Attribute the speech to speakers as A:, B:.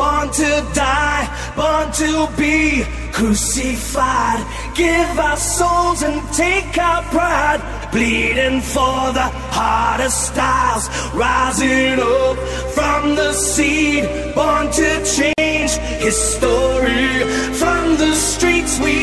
A: born to die, born to be crucified. Give our souls and take our pride. Bleeding for the hardest styles. Rising up from the seed, born to change history. From the streets we